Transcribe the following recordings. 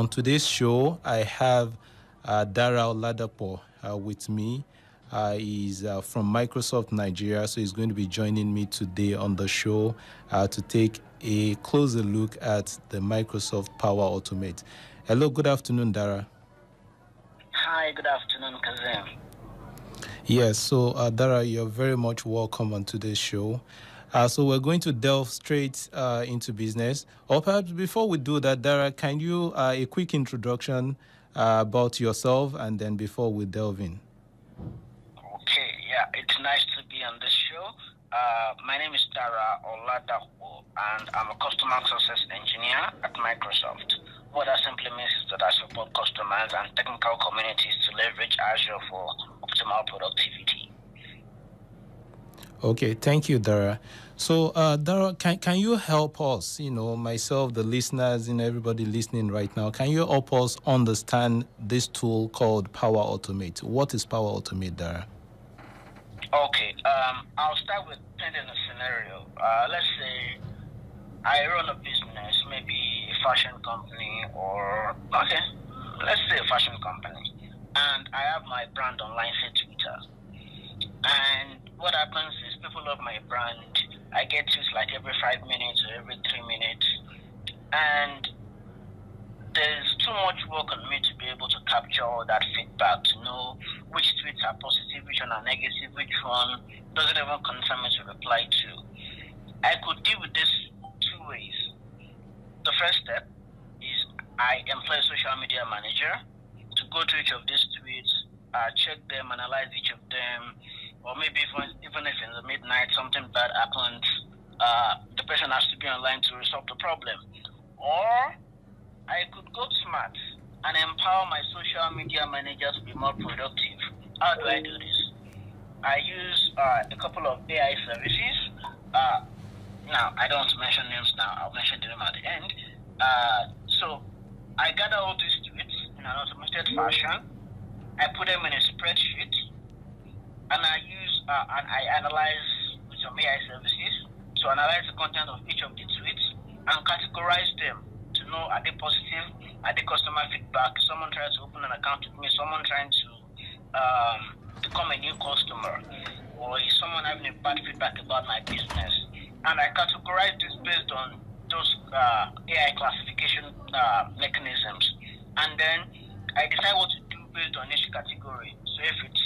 on today's show, I have uh, Dara Oladapo uh, with me. Uh, he's uh, from Microsoft Nigeria, so he's going to be joining me today on the show uh, to take a closer look at the Microsoft Power Automate. Hello, good afternoon, Dara. Hi, good afternoon, Kazeem. Yes, so uh, Dara, you're very much welcome on today's show. Uh, so we're going to delve straight uh, into business. Or perhaps before we do that, Dara, can you uh, a quick introduction uh, about yourself, and then before we delve in. Okay, yeah, it's nice to be on this show. Uh, my name is Dara Oladapo, and I'm a customer success engineer at Microsoft. What that simply means is that I support customers and technical communities to leverage Azure for optimal productivity. Okay, thank you, Dara. So, uh, Dara, can, can you help us, you know, myself, the listeners, and everybody listening right now, can you help us understand this tool called Power Automate? What is Power Automate, Dara? Okay, um, I'll start with painting a scenario. Uh, let's say I run a business, maybe a fashion company, or okay, let's say a fashion company, and I have my brand online, say Twitter. And what happens is people love my brand. I get tweets like every five minutes or every three minutes, and there's too much work on me to be able to capture all that feedback to know which tweets are positive, which one are negative, which one doesn't even concern me to reply to. I could deal with this two ways. The first step is I employ a social media manager to go to each of these tweets, uh, check them, analyze each of them, or maybe even, even if in the midnight something bad happens, uh, the person has to be online to resolve the problem. Or I could go smart and empower my social media manager to be more productive. How do I do this? I use uh, a couple of AI services. Uh, now, I don't mention names now, I'll mention them at the end. Uh, so, I gather all these tweets in an automated fashion. I put them in a spreadsheet and I use uh, and I analyze with some AI services to analyze the content of each of the tweets and categorize them to know are they positive, are they customer feedback, someone tries to open an account with me, someone trying to um, become a new customer, or is someone having a bad feedback about my business. And I categorize this based on those uh, AI classification uh, mechanisms. And then I decide what to do based on each category. So if it's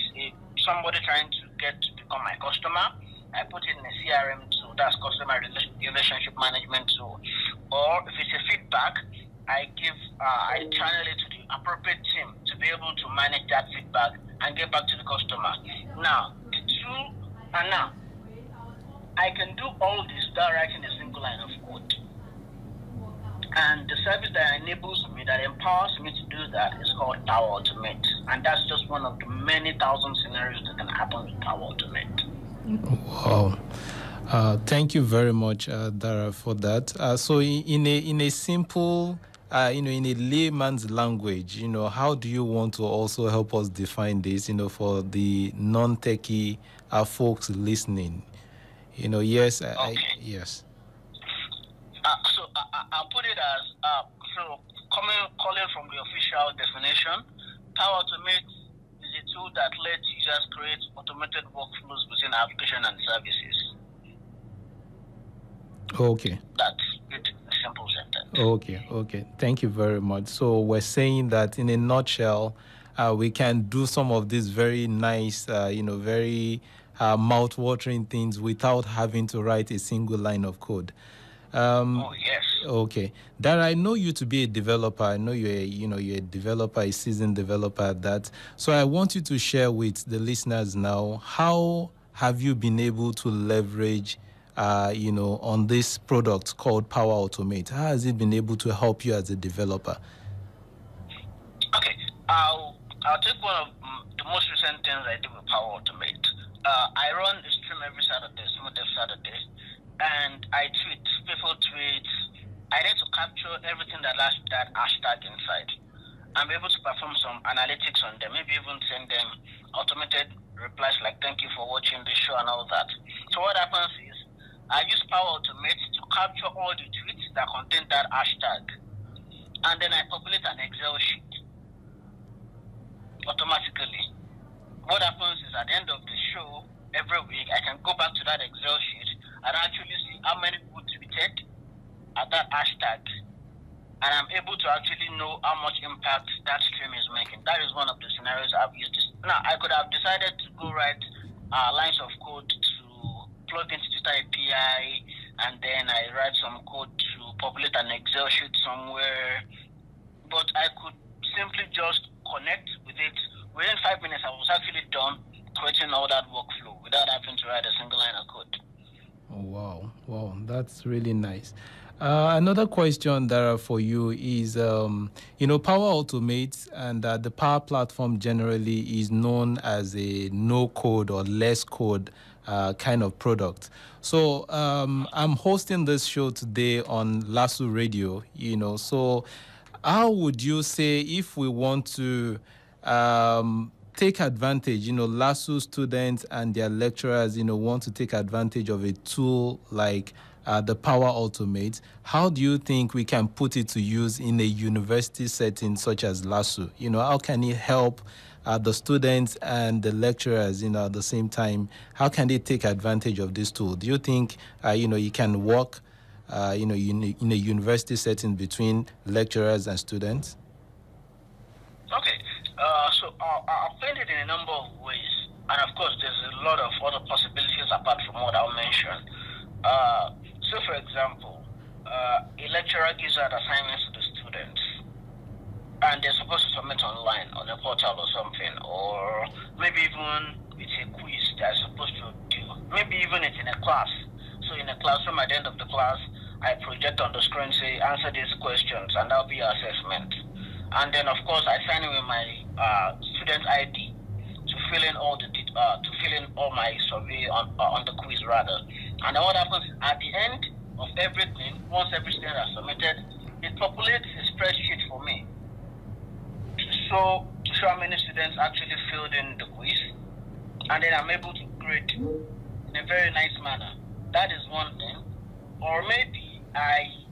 somebody trying to get to become my customer, I put in a CRM tool, that's customer relationship management tool. Or if it's a feedback, I give, uh, I channel it to the appropriate team to be able to manage that feedback and get back to the customer. Now, the tool, and now, I can do all this without writing a single line of code. And the service that enables me, that empowers me to do that is called Power Automate. And that's just one of the many thousand scenarios that can happen with Power Automate. Wow. Uh, thank you very much, uh, Dara, for that. Uh, so, in a in a simple, uh, you know, in a layman's language, you know, how do you want to also help us define this, you know, for the non-techie uh, folks listening? You know, yes, okay. I, yes. Uh, so I, will put it as so coming calling from the official definition, Power Automate is a tool that lets users create automated workflows between application and services. Okay. That's it, a simple sentence. Okay, okay. Thank you very much. So we're saying that in a nutshell, uh, we can do some of these very nice, uh, you know, very uh, mouth-watering things without having to write a single line of code. Um, oh yes. Okay, Dara, I know you to be a developer. I know you're, a, you know, you're a developer, a seasoned developer at that. So I want you to share with the listeners now how have you been able to leverage, uh, you know, on this product called Power Automate? How has it been able to help you as a developer? Okay, I'll I'll take one of the most recent things I did with Power Automate. Uh, I run a stream every Saturday, Smooth Saturday and I tweet, people tweet. I need to capture everything that has that hashtag inside. I'm able to perform some analytics on them, maybe even send them automated replies like "Thank you for watching the show" and all that. So what happens is I use Power Automate to capture all the tweets that contain that hashtag, and then I populate an Excel sheet automatically. What happens is at the end of the show, every week, I can go back to that Excel sheet and actually see how many people tweeted at that hashtag. And I'm able to actually know how much impact that stream is making. That is one of the scenarios I've used. Now, I could have decided to go write uh, lines of code to plug into Twitter API, and then I write some code to populate an Excel sheet somewhere. But I could simply just connect with it. Within five minutes, I was actually done creating all that workflow without having to write a single line of code. Oh, wow. Wow. That's really nice. Uh, another question, Dara, for you is, um, you know, Power Automate and uh, the Power Platform generally is known as a no-code or less-code uh, kind of product. So um, I'm hosting this show today on LASU Radio, you know, so how would you say if we want to um, take advantage, you know, LASU students and their lecturers, you know, want to take advantage of a tool like uh, the Power Automate, how do you think we can put it to use in a university setting such as LASU? You know, how can it help uh, the students and the lecturers, you know, at the same time? How can they take advantage of this tool? Do you think, uh, you know, you can work uh, you know, in, in a university setting between lecturers and students? Okay, uh, so I'll, I'll find it in a number of ways, and of course, there's a lot of other possibilities apart from what I'll mention. Uh, so, for example, uh, a lecturer gives out assignments to the students, and they're supposed to submit online on a portal or something, or maybe even it's a quiz they're supposed to do. Maybe even it's in a class. So in a classroom at the end of the class, I project on the screen, say, answer these questions, and that'll be your assessment. And then, of course, I sign in with my uh, student ID to fill in all the uh, to fill in all my survey on uh, on the quiz rather. And what happens is at the end of everything, once everything has submitted, it populates a spreadsheet for me. So show how many students actually filled in the quiz, and then I'm able to grade in a very nice manner. That is one thing. Or maybe I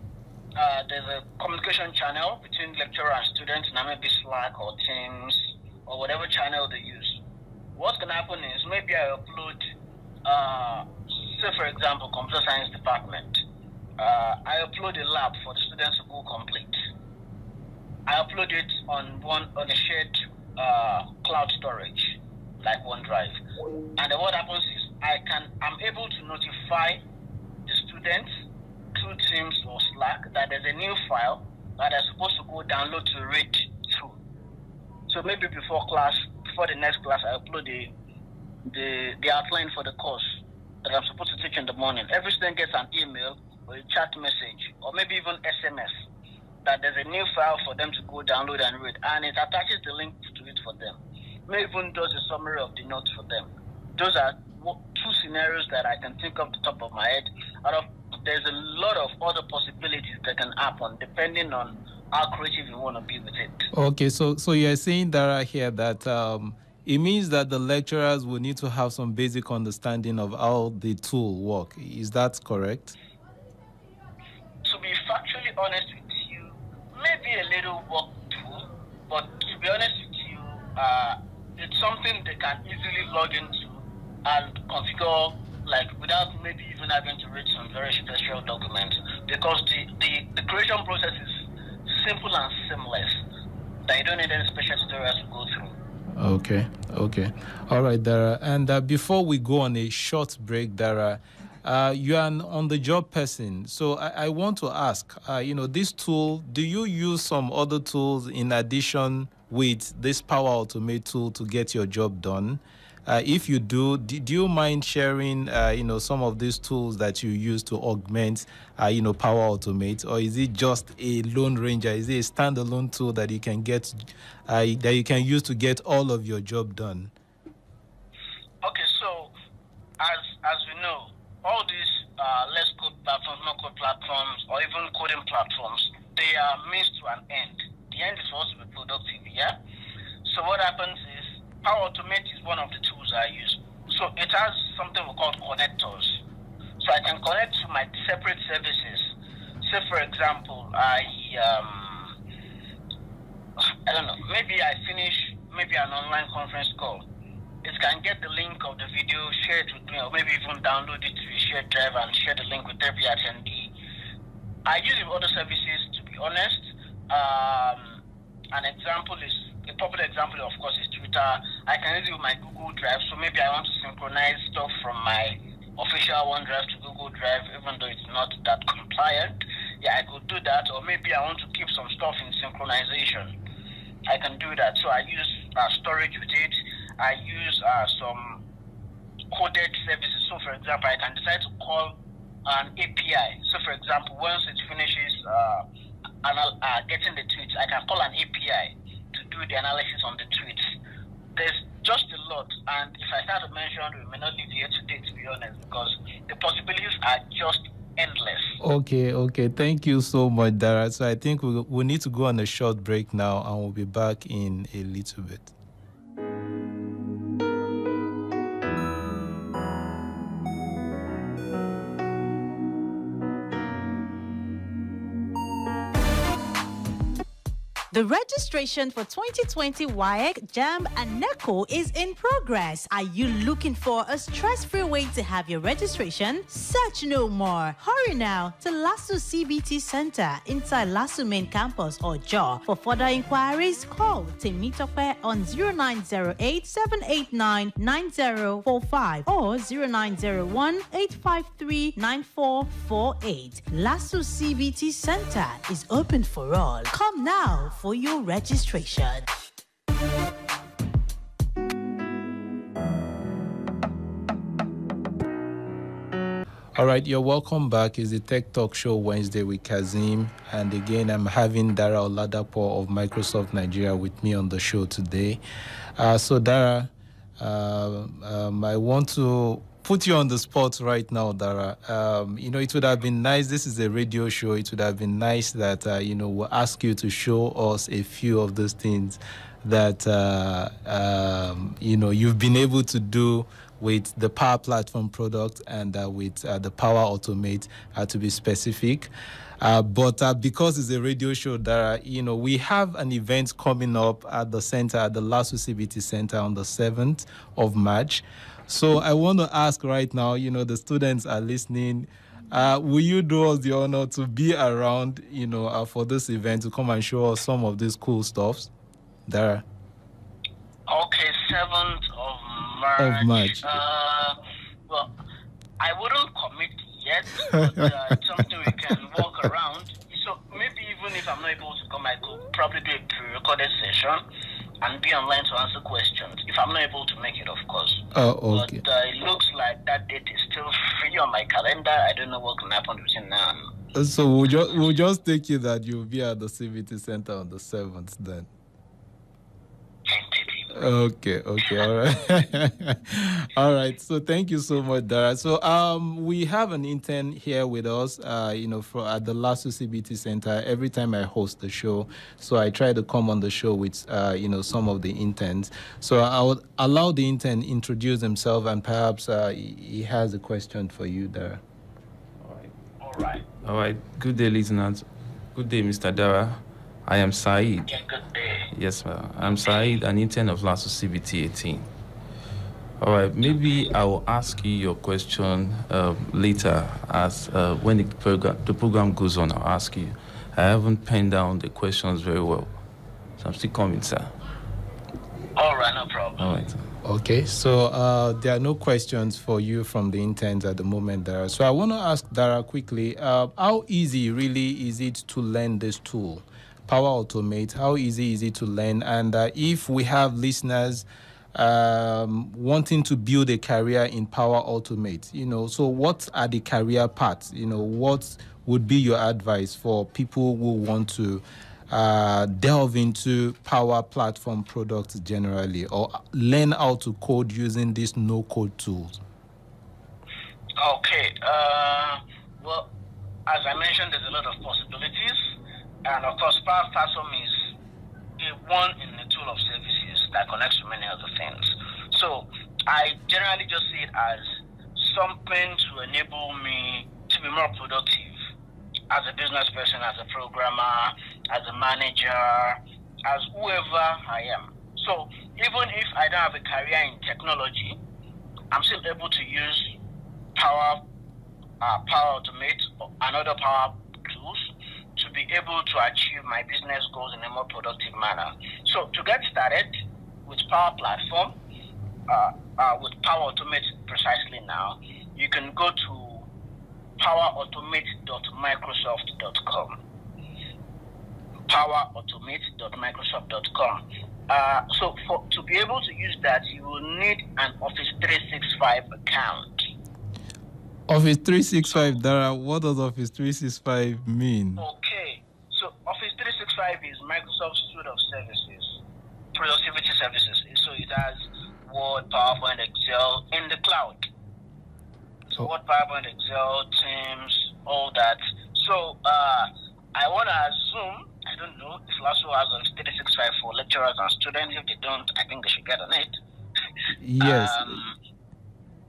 uh, there's a communication channel between lecturer and student, now maybe Slack or Teams or whatever channel they use. What's gonna happen is maybe I upload, uh, say for example, computer science department. Uh, I upload a lab for the students to go complete. I upload it on one on a shared uh, cloud storage like OneDrive, and what happens is I can I'm able to notify the students through Teams or Slack that there's a new file that they're supposed to go download to read through. So maybe before class, before the next class, I upload the the the outline for the course that I'm supposed to teach in the morning. Every student gets an email or a chat message or maybe even SMS that there's a new file for them to go download and read, and it attaches the link to it for them. Maybe even does a summary of the notes for them. Those are two scenarios that I can think of the top of my head. Out of there's a lot of other possibilities that can happen depending on how creative you want to be with it. Okay, so so you're saying Dara here that um, it means that the lecturers will need to have some basic understanding of how the tool work. Is that correct? To be factually honest with you, maybe a little work tool, but to be honest with you, uh, it's something they can easily log into and configure like without maybe even having to read some very special documents because the, the, the creation process is simple and seamless that you don't need any special tutorials to go through. Okay, okay. All right, Dara. And uh, before we go on a short break, Dara, uh, you are an on-the-job person. So I, I want to ask, uh, you know, this tool, do you use some other tools in addition with this Power Automate tool to get your job done? Uh, if you do, do, do, you mind sharing, uh, you know, some of these tools that you use to augment, uh, you know, Power Automate, or is it just a Lone Ranger? Is it a standalone tool that you can get, uh, that you can use to get all of your job done? Okay, so as as we know, all these uh, less code platforms, no code platforms, or even coding platforms, they are means to an end. The end is supposed to be productive, yeah. So what happens is Power Automate is one of the tools I use. So it has something we call connectors. So I can connect to my separate services. Say, for example, I um, I don't know, maybe I finish maybe an online conference call. It can get the link of the video, share it with me, or maybe even download it to a shared drive and share the link with every attendee. I use other services to be honest. Um, an example is a popular example, of course, is Twitter. I can use my Google Drive, so maybe I want to synchronize stuff from my official OneDrive to Google Drive, even though it's not that compliant. Yeah, I could do that, or maybe I want to keep some stuff in synchronization. I can do that. So I use uh, storage with it. I use uh, some coded services. So, for example, I can decide to call an API. So, for example, once it finishes uh, uh, getting the tweets, I can call an API to do the analysis on the tweets. There's just a lot, and if I start to mention, we may not leave here today, to be honest, because the possibilities are just endless. Okay, okay. Thank you so much, Dara. So I think we we need to go on a short break now, and we'll be back in a little bit. The registration for 2020 WAEC, JAMB, and NECO is in progress. Are you looking for a stress-free way to have your registration? Search no more. Hurry now to LASU CBT Center inside LASU Main Campus or JAW. For further inquiries, call Temitope on 0908 789 9045 or 0901 853 9448. LASU CBT Center is open for all. Come now for your registration. All right, you're welcome back. It's the Tech Talk Show Wednesday with Kazeem. And again, I'm having Dara Oladapo of Microsoft Nigeria with me on the show today. Uh, so, Dara, uh, um, I want to put you on the spot right now, Dara. Um, you know, it would have been nice. This is a radio show. It would have been nice that, uh, you know, we'll ask you to show us a few of those things that, uh, um, you know, you've been able to do with the Power Platform product and uh, with uh, the Power Automate, uh, to be specific. Uh, but uh, because it's a radio show, Dara, you know, we have an event coming up at the center, at the LASU CBT Center on the 7th of March. So I want to ask right now, you know, the students are listening. Uh, will you do us the honor to be around, you know, uh, for this event to come and show us some of these cool stuffs? Dara. Okay, 7th of March. Of March. Uh, well, I wouldn't commit yet, but uh, it's something we can walk around. So maybe even if I'm not able to come, I could probably do a pre-recorded session and be online to answer questions. If I'm not able to make it, of course. Oh, okay. But uh, it looks like that date is still free on my calendar. I don't know what can happen between now and So we'll just, we'll just take it that you'll be at the CBT Center on the 7th then. Okay, okay, all right. all right. So thank you so much, Dara. So um we have an intern here with us, uh, you know, for at the LASU CBT Center every time I host the show. So I try to come on the show with uh, you know, some of the interns. So I would allow the intern introduce himself and perhaps uh, he he has a question for you, Dara. All right. All right. All right. Good day, listeners. Good day, Mr. Dara. I am Saeed. Yeah, good day. Yes, ma'am. I'm Saeed, an intern of LASU CBT 18. All right. Maybe I will ask you your question uh, later, as uh, when the program the program goes on. I'll ask you. I haven't penned down the questions very well, so I'm still coming, sir. All right, no problem. All right. Sir. Okay, so uh, there are no questions for you from the interns at the moment, Dara. So I want to ask Dara quickly, uh, how easy really is it to learn this tool, Power Automate? How easy is it to learn? And uh, if we have listeners um, wanting to build a career in Power Automate, you know, so what are the career paths? You know, what would be your advice for people who want to uh, delve into Power Platform products generally, or learn how to code using these no-code tools? Okay. Uh, well, as I mentioned, there's a lot of possibilities, and of course, Power Platform is a one in a tool of services that connects to many other things. So I generally just see it as something to enable me to be more productive as a business person, as a programmer, as a manager, as whoever I am. So even if I don't have a career in technology, I'm still able to use Power uh, Power Automate and other Power be able to achieve my business goals in a more productive manner. So to get started with Power Platform, uh, uh, with Power Automate precisely now, you can go to powerautomate.microsoft.com. Powerautomate.microsoft.com. Uh, so for to be able to use that, you will need an Office 365 account. Office 365, Dara, what does Office 365 mean? Okay, 365 is Microsoft suite of services, productivity services. So it has Word, PowerPoint, Excel in the cloud. So oh. Word, PowerPoint, Excel, Teams, all that. So uh, I want to assume, I don't know, if LASU has on 365 for lecturers and students. If they don't, I think they should get on it. yes.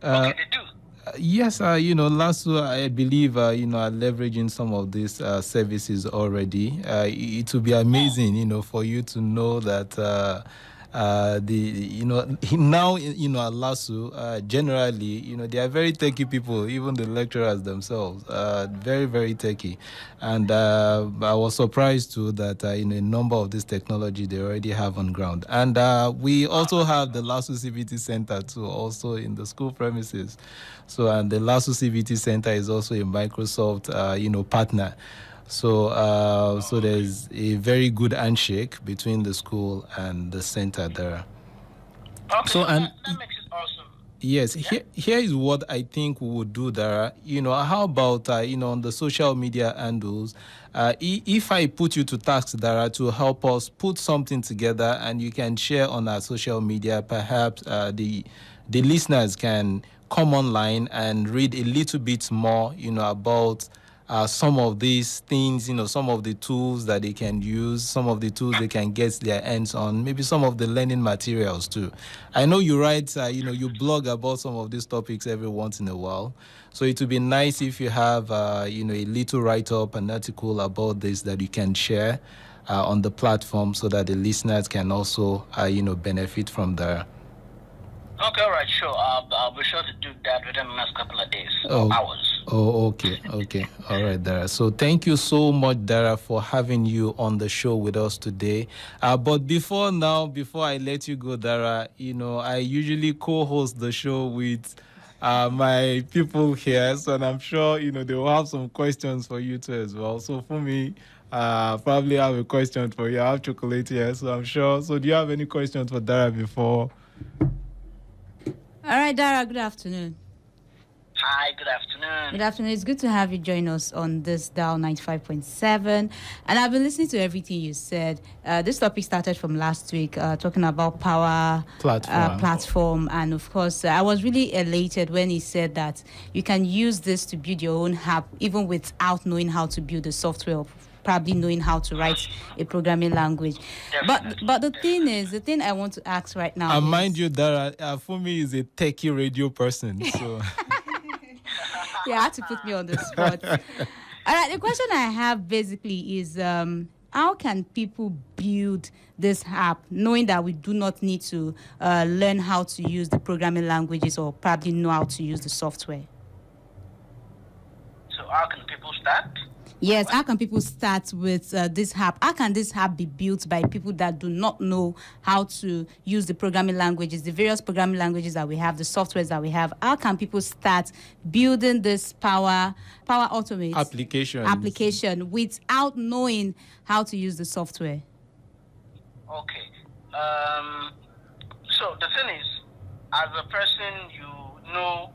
Um, uh, okay, they do. Yes, uh, you know, LASU, I believe, uh, you know, are leveraging some of these uh, services already. Uh, it will be amazing, you know, for you to know that. Uh, the you know now you know at uh, generally you know they are very techy people even the lecturers themselves uh, very very techy and uh, I was surprised too that uh, in a number of this technology they already have on ground. And uh, we also have the LASU CBT Center too also in the school premises. So and the LASU CBT Center is also a Microsoft you know partner so, uh, so there's a very good handshake between the school and the center there. Okay, so, and- that, that makes it awesome. Yes, here, here is what I think we would do there. You know, how about, uh, you know, on the social media handles, uh, if I put you to task, Dara, to help us put something together and you can share on our social media, perhaps uh, the, the listeners can come online and read a little bit more, you know, about uh, some of these things, you know, some of the tools that they can use, some of the tools they can get their hands on, maybe some of the learning materials too. I know you write, uh, you know, you blog about some of these topics every once in a while. So it would be nice if you have, uh, you know, a little write up, an article about this that you can share uh, on the platform so that the listeners can also, uh, you know, benefit from there. Okay, all right, sure. I'll, I'll be sure to do that within the next couple of days Oh. hours. Oh, okay, okay, all right, Dara. So thank you so much, Dara, for having you on the show with us today. Uh, but before now, before I let you go, Dara, you know, I usually co-host the show with uh, my people here, so and I'm sure you know they will have some questions for you too as well. So for me. Uh, probably have a question for you. I have chocolate here, so I'm sure. So, do you have any questions for Dara before? All right, Dara, good afternoon. Hi, good afternoon. Good afternoon. It's good to have you join us on this Dial 95.7. And I've been listening to everything you said. Uh, this topic started from last week, uh, talking about power Platform. Uh, platform. And of course, uh, I was really elated when he said that you can use this to build your own app, even without knowing how to build the software. Or probably knowing how to write a programming language but Definitely, but the thing is the thing i want to ask right now And is- mind you, Dara, uh, Fumi is a techie radio person, so. yeah, had to put me on the spot. All right, the question I have basically is um, how can people build this app knowing that we do not need to uh, learn how to use the programming languages or probably know how to use the software? So, how can people start? Yes, how can people start with uh, this app? How can this app be built by people that do not know how to use the programming languages, the various programming languages that we have, the softwares that we have? How can people start building this Power Power Automate Applications. application without knowing how to use the software? Okay. Um, so, the thing is, as a person, you know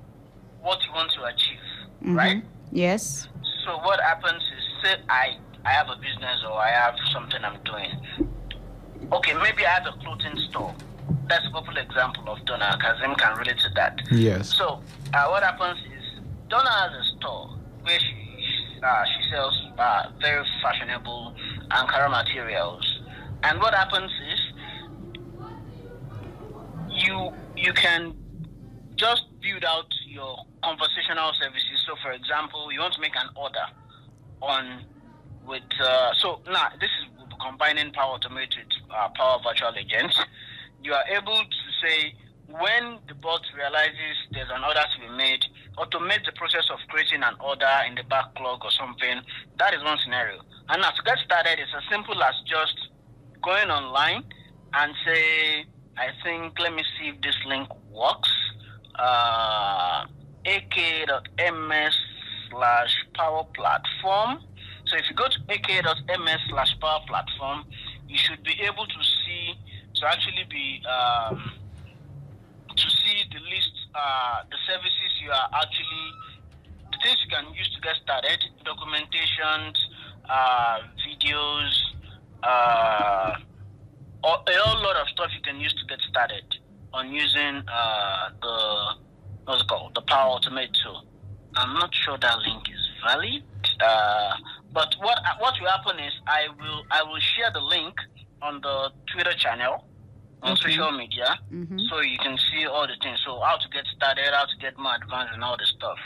what you want to achieve, right? Yes. So, what happens is, say I, I have a business or I have something I'm doing. Okay, maybe I have a clothing store. That's a popular example of Donna. Kazeem can relate to that. Yes. So, uh, what happens is Donna has a store where she uh, she sells uh, very fashionable Ankara materials, and what happens is you you can just build out your conversational services. So, for example, you want to make an order on with uh, so now this is combining Power Automate with uh, Power Virtual Agents. you are able to say when the bot realizes there's an order to be made, automate the process of creating an order in the backlog or something. That is one scenario. And now to get started, it's as simple as just going online and say, I think, let me see if this link works. Uh, aka.ms slash power platform. So if you go to aka.ms slash power platform, you should be able to see, to actually be, um, to see the list, uh, the services you are actually, the things you can use to get started, documentations, uh, videos, uh, a whole lot of stuff you can use to get started on using uh, the what's it called the Power Automate tool. I'm not sure that link is valid, uh, but what what will happen is I will I will share the link on the Twitter channel on Okay. social media, Mhm. so you can see all the things. So how to get started, how to get more advanced, and all the stuff.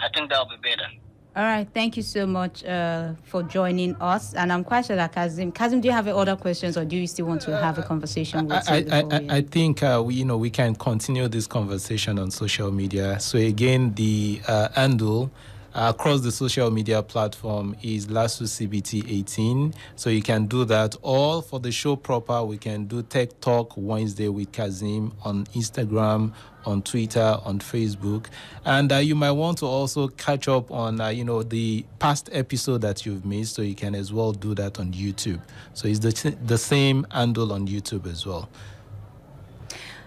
I think that'll be better. All right, thank you so much uh, for joining us. And I'm quite sure that Kazeem, Kazeem, do you have any other questions, or do you still want to have a conversation with I, I, I, I think uh, we, you know we can continue this conversation on social media. So again, the uh, handle uh, across the social media platform is LASU CBT 18. So you can do that. Or for the show proper, we can do Tech Talk Wednesday with Kazeem on Instagram, on Twitter, on Facebook, and uh, you might want to also catch up on uh, you know the past episode that you've missed. So you can as well do that on YouTube. So it's the the same handle on YouTube as well.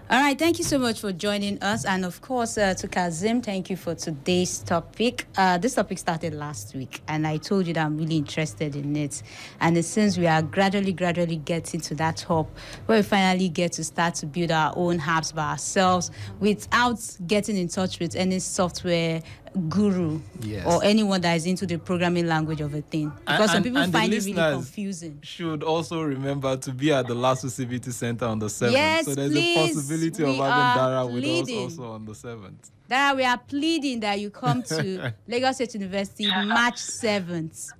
All right, thank you so much for joining us. And of course, uh, to Kazeem, thank you for today's topic. Uh, this topic started last week, and I told you that I'm really interested in it. And it seems we are gradually, gradually getting to that top where we finally get to start to build our own apps by ourselves without getting in touch with any software guru Yes. or anyone that is into the programming language of a thing. Because some people and the find it really confusing. Should also remember to be at the LASU CBT Center on the 7th. Yes, so there's please. a possibility of We are having Dara with us pleading. also on the 7th. Dara, we are pleading that you come to Lagos State University March 7th.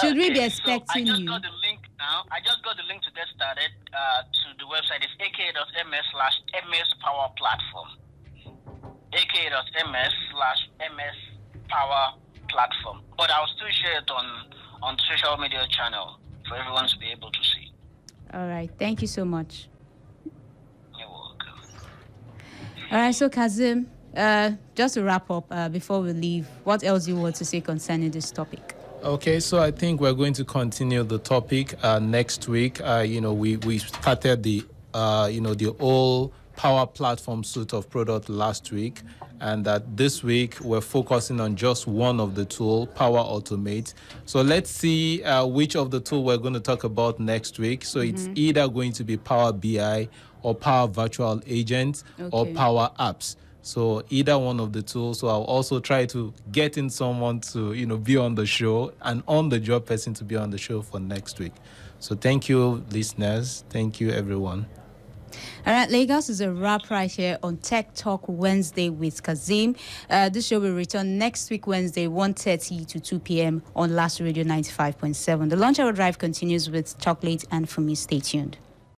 Should we be expecting so I just you? got the link now. I just got the link to get started uh, to the website. It's aka.ms slash ms power platform. aka.ms slash ms power platform. But I'll still share it on on social media channel for everyone to be able to see. All right. Thank you so much. You're welcome. All right. So, Kazeem, uh, just to wrap up uh, before we leave, what else you want to say concerning this topic? Okay, so I think we're going to continue the topic uh, next week. Uh, you know, we, we started the, uh, you know, the whole Power Platform suite of product last week. And that this week we're focusing on just one of the tool, Power Automate. So let's see uh, which of the tool we're going to talk about next week. So it's either going to be Power BI or Power Virtual Agent or Power Apps. So either one of the two. So I'll also try to get in someone to you know be on the show and on the job person to be on the show for next week. So thank you, listeners. Thank you, everyone. All right, Lagos is a wrap right here on Tech Talk Wednesday with Kazeem. Uh, this show will return next week, Wednesday, 1.30 to 2 p.m. on LASU Radio 95.7. The Lunch Hour Drive continues with Chocolate and Fumi. Stay tuned.